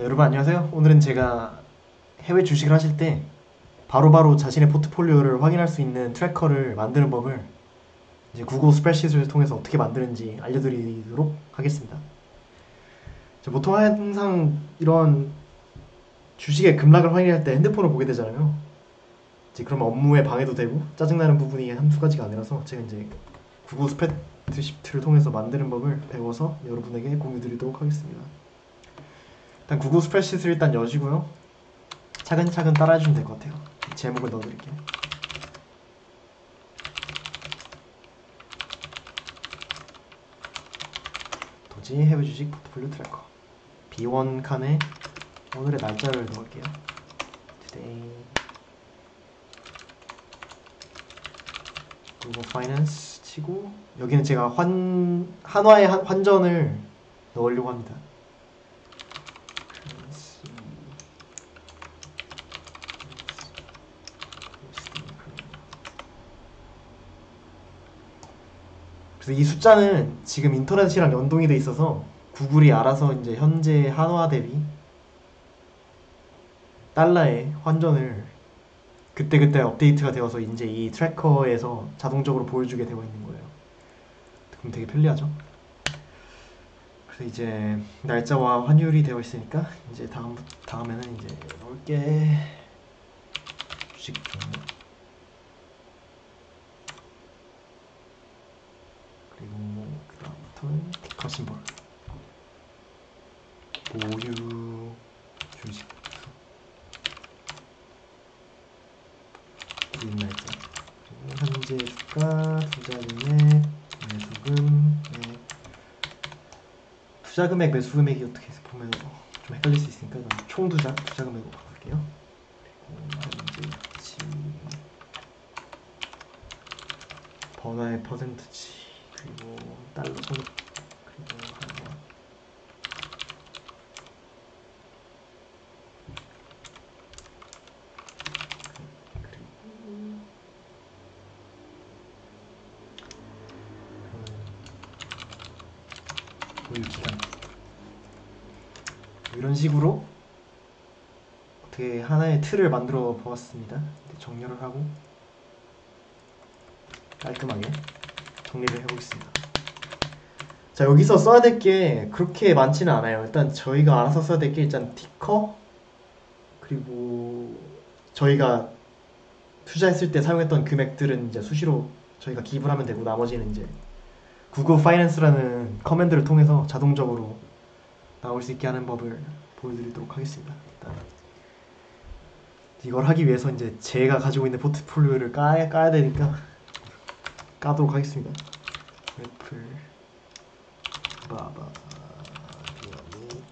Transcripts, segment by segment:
자, 여러분 안녕하세요. 오늘은 제가 해외 주식을 하실 때 바로바로 자신의 포트폴리오를 확인할 수 있는 tracker를 만드는 법을 이제 구글 스프레드시트를 통해서 어떻게 만드는지 알려드리도록 하겠습니다. 자, 보통 항상 이런 주식의 급락을 확인할 때 핸드폰을 보게 되잖아요. 이제 그러면 업무에 방해도 되고 짜증나는 부분이 한두 가지가 아니라서 제가 이제 구글 스프레드시트를 통해서 만드는 법을 배워서 여러분에게 공유드리도록 하겠습니다. 일단 구글 스프레드시트를 일단 여시고요. 차근차근 따라해주면 될 것 같아요. 제목을 넣어드릴게요. 도지 해외 주식 포트폴리오 tracker B1 칸에 오늘의 날짜를 넣을게요. Today finance 치고 여기는 제가 환 한화의 한, 환전을 넣으려고 합니다. 그래서 이 숫자는 지금 인터넷이랑 연동이 돼 있어서 구글이 알아서 이제 현재 한화 대비 달러의 환전을 그때그때 업데이트가 되어서 이제 이 트래커에서 자동적으로 보여주게 되어 있는 거예요. 그럼 되게 편리하죠? 그래서 이제 날짜와 환율이 되어 있으니까 이제 다음 다음에는 이제 넣을게 주식 종목 그리고 그 다음부터는 티커 심볼 보유 주식 구입 날짜 그리고 현재 주가 투자 금액 매수금 네. 투자 금액 매수 금액이 어떻게 해서 보면 좀 헷갈릴 수 있으니까 총 투자 투자 금액으로 바꿀게요 그리고 현재 가치 번화의 퍼센트치 그리고 달러 손익 그리고 한화 기간 이런 식으로 어떻게 하나의 틀을 만들어 보았습니다. 정렬을 하고 깔끔하게 정리를 해보겠습니다. 자 여기서 써야 될 게 그렇게 많지는 않아요. 일단 저희가 알아서 써야 될 게 일단 티커 그리고 저희가 투자했을 때 사용했던 금액들은 이제 수시로 저희가 기입을 하면 되고 나머지는 이제 구글 파이낸스라는 command를 통해서 자동적으로 나올 수 있게 하는 법을 보여드리도록 하겠습니다. 일단 이걸 하기 위해서 이제 제가 가지고 있는 포트폴리오를 까야, 까야 되니까 까도록 하겠습니다. 애플 바바 비욘드밋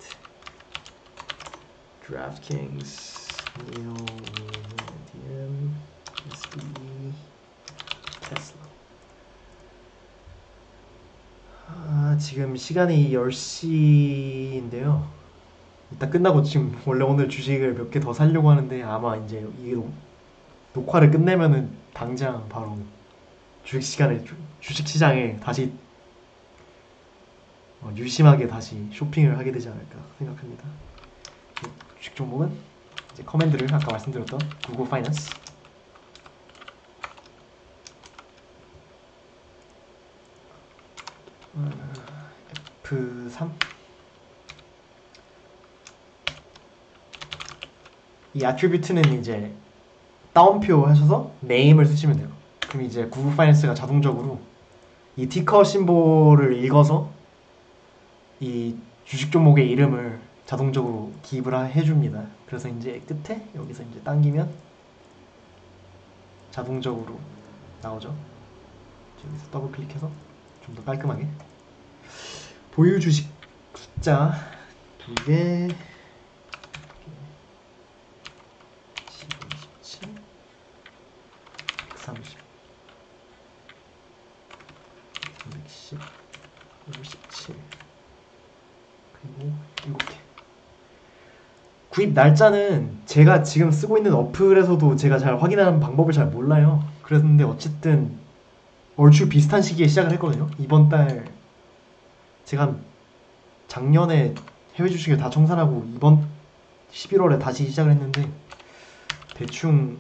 드래프트킹스 니오 미디엄 SB 테슬라 아, 지금 시간이 10시인데요. 이따 끝나고 지금 원래 오늘 주식을 몇 개더 사려고 하는데 아마 이제 이 녹- 녹화를 끝내면은 당장 바로 주식 시간에 주- 주식 시장에 다시 어, 유심하게 다시 쇼핑을 하게 되지 않을까 생각합니다. 주식 종목은 이제 커맨드를 아까 말씀드렸던 구글 파이낸스 F3 이 attribute는 이제 따옴표 하셔서 name을 쓰시면 돼요. 그럼 이제 구글 파이낸스가 자동적으로 이 티커 심볼을 읽어서 이 주식 종목의 이름을 자동적으로 기입을 하- 해줍니다. 그래서 이제 끝에 여기서 이제 당기면 자동적으로 나오죠. 여기서 더블 클릭해서 좀 더 깔끔하게 보유 주식 숫자 두 개, 12, 17, 130, 310, 57 그리고 7개 구입 날짜는 제가 지금 쓰고 있는 어플에서도 제가 잘 확인하는 방법을 잘 몰라요. 그랬는데 어쨌든 얼추 비슷한 시기에 시작을 했거든요. 이번 달 제가 작년에 해외 주식을 다 청산하고 이번 11월에 다시 시작을 했는데 대충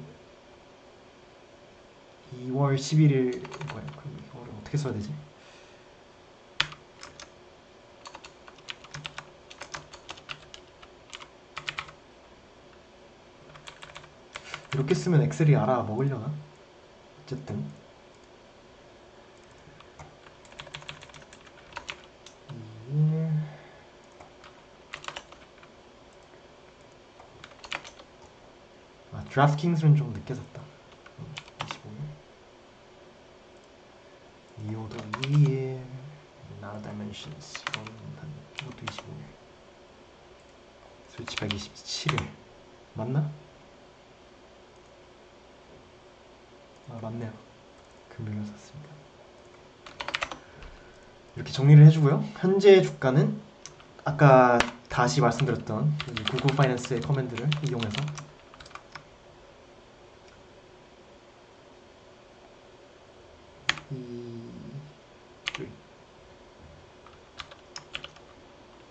2월 11일 뭐야 그럼 이거를 어떻게 써야 되지? 이렇게 쓰면 엑셀이 알아 먹으려나? 어쨌든 일. 아 드래프트킹스는 좀 늦게 샀다. 25일. 2호도 2일 나노 다이멘션스 이건 한 이것도 25일. 스위치백 27일. 맞나? 아 맞네요. 금요일에 샀습니다 이렇게 정리를 해주고요. 현재 주가는 아까 다시 말씀드렸던 이 구글 파이낸스의 command를 이용해서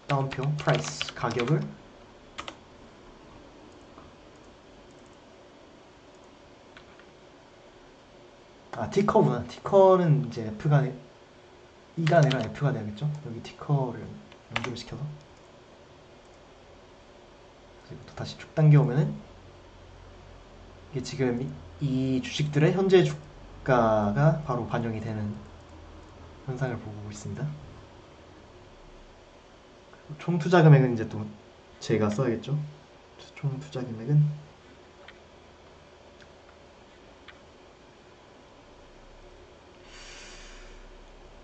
따옴표 price 가격을 아 ticker구나. ticker는 이제 F가 E가 아니라 F가 돼야겠죠? 여기 ticker를 연결을 시켜서. 그리고 또 다시 쭉 당겨오면은 이게 지금 이, 이 주식들의 현재 주가가 바로 반영이 되는 현상을 보고 있습니다. 총 투자 금액은 이제 또 제가 써야겠죠? 총 투자 금액은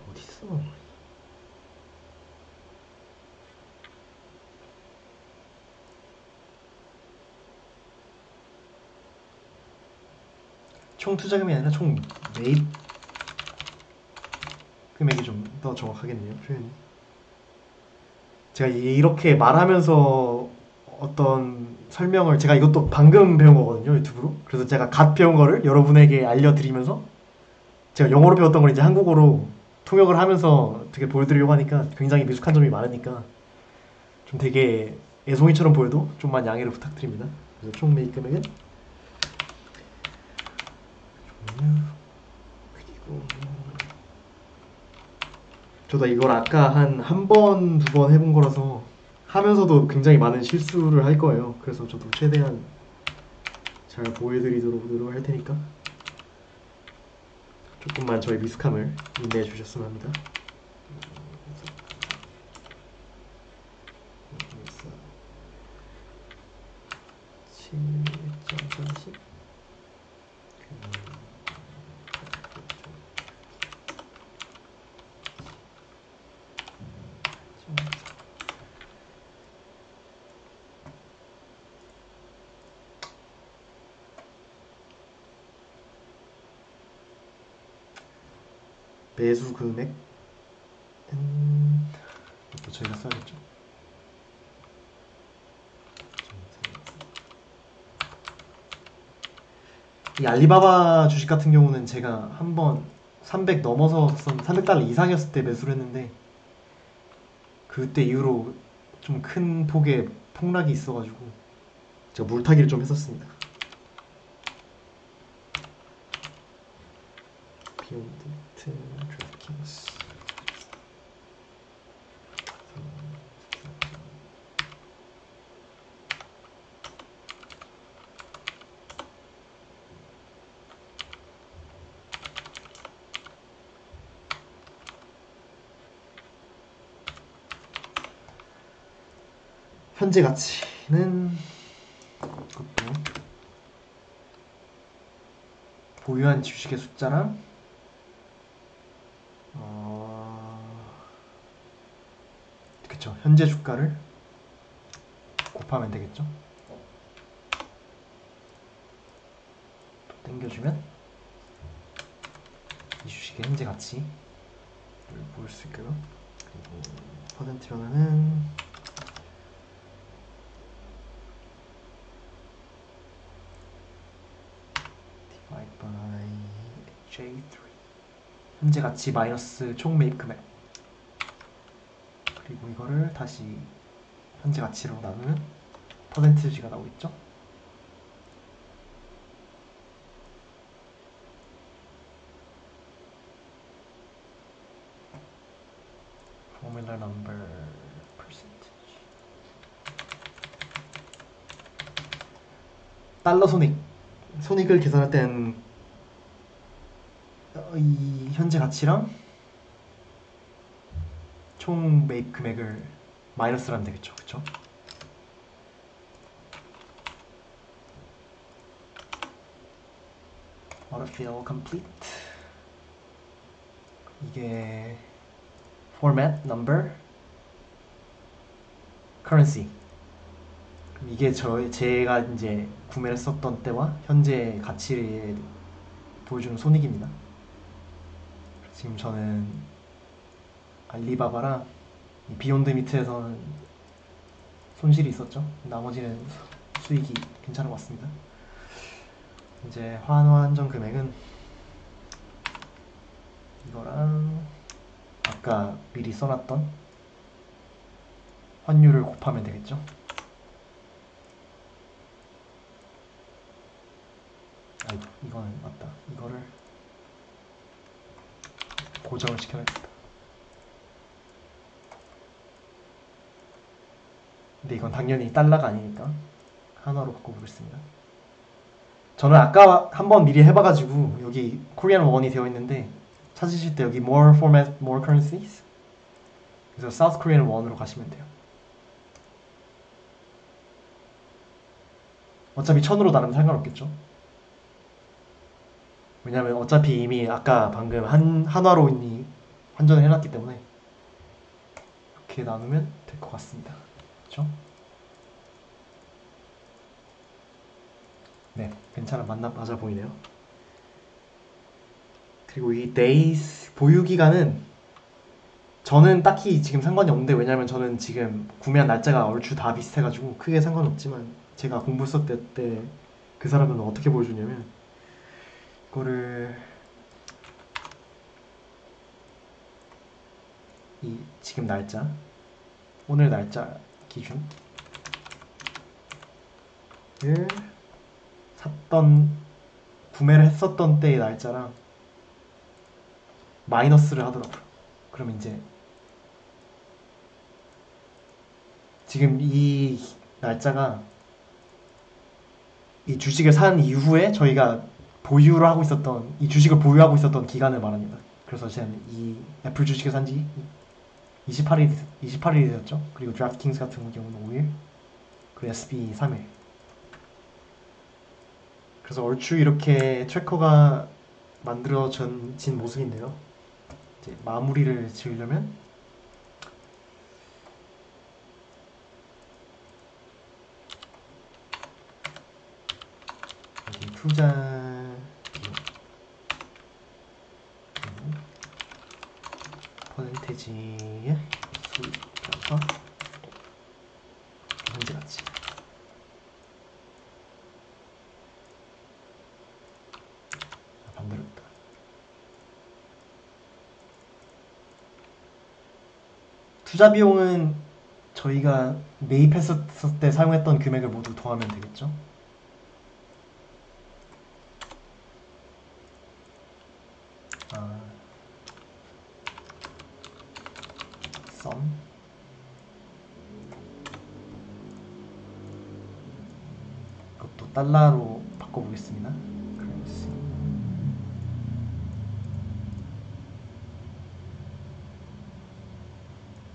어딨어? 총 투자금이 아니라 총 매입 금액이 좀 더 정확하겠네요 표현이 제가 이렇게 말하면서 어떤 설명을 제가 이것도 방금 배운 거거든요 유튜브로 그래서 제가 갓 배운 거를 여러분에게 알려드리면서 제가 영어로 배웠던 걸 이제 한국어로 통역을 하면서 되게 보여드리려고 하니까 굉장히 미숙한 점이 많으니까 좀 되게 애송이처럼 보여도 좀만 양해를 부탁드립니다. 그래서 총 매입 금액은 그리고 저도 이걸 아까 한 한 번 두 번 해본 거라서 하면서도 굉장히 많은 실수를 할 거예요. 그래서 저도 최대한 잘 보여드리도록 노력을 할 테니까 조금만 저의 미숙함을 인내해 주셨으면 합니다. 매수 금액 음, 이것도 저희가 써야겠죠. 이 알리바바 주식 같은 경우는 제가 한번 300 넘어서 샀었 300달러 이상이었을 때 매수를 했는데 그때 이후로 좀 큰 폭의 폭락이 있어가지고 제가 물타기를 좀 했었습니다. 현재 가치는 보유한 주식의 숫자랑 그쵸 현재 주가를 곱하면 되겠죠? 또 땡겨주면 이 주식의 현재 가치를 볼 수 있고요 그리고 퍼센트 변화는 divide by J3 현재 가치 마이너스 총 매입 금액 그리고 이거를 다시 현재 가치로 나누면 퍼센티지가 나오겠죠? formula number percentage 달러 손익 손익을 계산할 땐 어, 이 현재 가치랑 총 매입 금액을 마이너스를 하면 되겠죠. 그쵸? autofill 이게 format, number, currency. 이게 저 제가 이제 구매를 했었던 때와 현재 가치를 보여주는 손익입니다. 지금 저는 알리바바랑 이 비욘드 미트에서는 손실이 있었죠. 나머지는 수- 수익이 괜찮은 것 같습니다. 이제 환화 한정 금액은 이거랑 아까 미리 써놨던 환율을 곱하면 되겠죠. 아이고 이거는 맞다. 이거를 고정을 시켜야겠다. 근데 이건 당연히 달러가 아니니까 한화로 바꿔보겠습니다. 저는 아까 한번 미리 해봐가지고 여기 코리안 원이 되어 있는데 찾으실 때 여기 more format, more currencies 그래서 South Korean 원으로 가시면 돼요. 어차피 천으로 나누면 상관없겠죠. 왜냐면 어차피 이미 아까 방금 한 한화로 환전을 해놨기 때문에 이렇게 나누면 될 것 같습니다. 그렇죠? 네, 괜찮아 맞나 맞아 보이네요. 그리고 이 days 보유 기간은 저는 딱히 지금 상관이 없는데 왜냐면 저는 지금 구매한 날짜가 얼추 다 비슷해가지고 크게 상관없지만 제가 공부했을 때 그 사람은 어떻게 보여주냐면 이거를 이 지금 날짜 오늘 날짜 기준 을 샀던 구매를 했었던 때의 날짜랑 마이너스를 하더라고요. 그럼 이제 지금 이 날짜가 이 주식을 산 이후에 저희가 보유를 하고 있었던 이 주식을 보유하고 있었던 기간을 말합니다. 그래서 저는 이 애플 주식을 산지 28일 28일이 되었죠. 그리고 드래프트킹스 같은 경우는 5일, 그리고 SB 3일. 그래서 얼추 이렇게 tracker가 만들어진 모습인데요. 이제 마무리를 지으려면 여기 투자 비용 그리고 수익 펴서 현재 가치. 투자 비용은 저희가 매입했을 때 사용했던 금액을 모두 더하면 되겠죠? 아, 썸 이것도 달러로 바꿔보겠습니다. currency.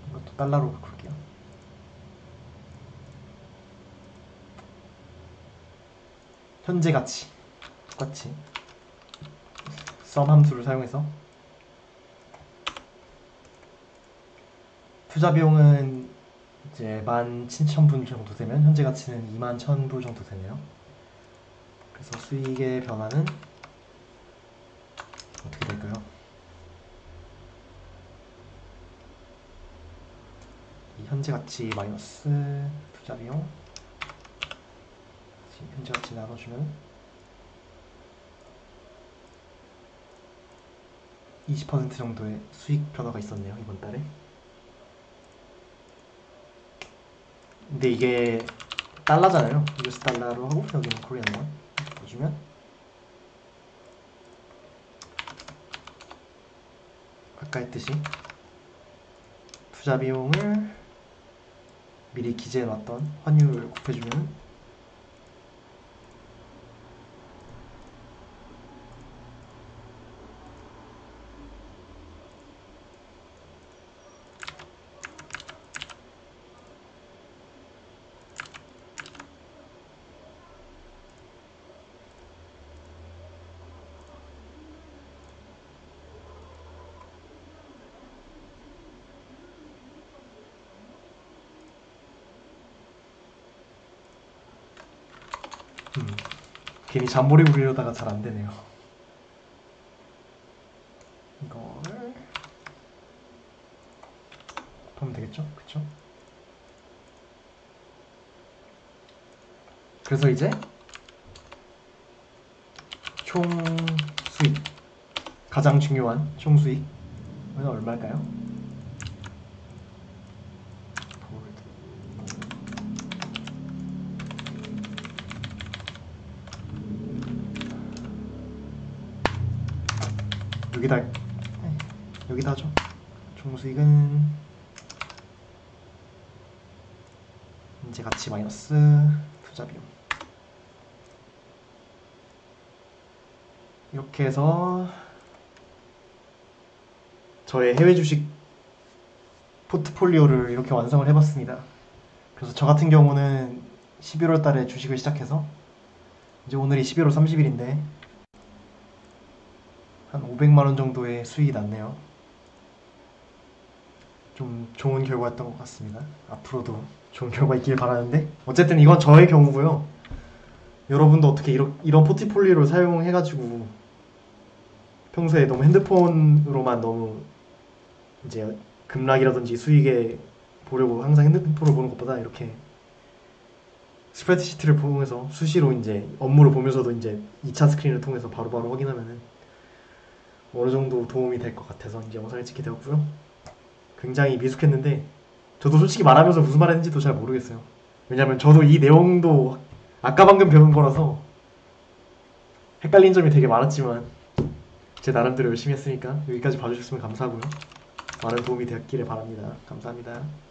이것도 달러로 바꿀게요. 현재 가치 똑같이 썸 함수를 사용해서 투자 비용은 이제 17,000불 정도 되면 현재 가치는 21,000불 정도 되네요. 그래서 수익의 변화는 어떻게 될까요? 이 현재 가치 마이너스 투자 비용 현재 가치 나눠주면 20% 정도의 수익 변화가 있었네요 이번 달에 근데 이게 달러잖아요. US 달러로 하고 여기는 코리안 원 보시면 아까 했듯이 투자 비용을 미리 기재해 놨던 환율을 곱해주면 음, 괜히 잔머리 굴리려다가 잘 안 되네요. 이거를 보면 되겠죠? 그쵸? 그래서 이제 총 수익 가장 중요한 총 수익은 얼마일까요? 여기다 네, 여기다 하죠. 총 수익은 이제 가치 마이너스 투자 비용 이렇게 해서 저의 해외 주식 포트폴리오를 이렇게 완성을 해봤습니다. 그래서 저 같은 경우는 11월 달에 주식을 시작해서 이제 오늘이 11월 30일인데 한 500만 원 정도의 수익이 났네요. 좀 좋은 결과였던 것 같습니다. 앞으로도 좋은 결과 있길 바라는데 어쨌든 이건 저의 경우고요. 여러분도 어떻게 이런, 이런 포트폴리오를 사용해가지고 평소에 너무 핸드폰으로만 너무 이제 급락이라든지 수익에 보려고 항상 핸드폰을 보는 것보다 이렇게 스프레드시트를 보면서 수시로 이제 업무를 보면서도 이제 2차 스크린을 통해서 바로바로 확인하면은 어느 정도 도움이 될 것 같아서 이제 영상을 찍게 되었고요. 굉장히 미숙했는데 저도 솔직히 말하면서 무슨 말 했는지도 잘 모르겠어요. 왜냐면 저도 이 내용도 아까 방금 배운 거라서 헷갈린 점이 되게 많았지만 제 나름대로 열심히 했으니까 여기까지 봐주셨으면 감사하고요. 많은 도움이 되었기를 바랍니다. 감사합니다.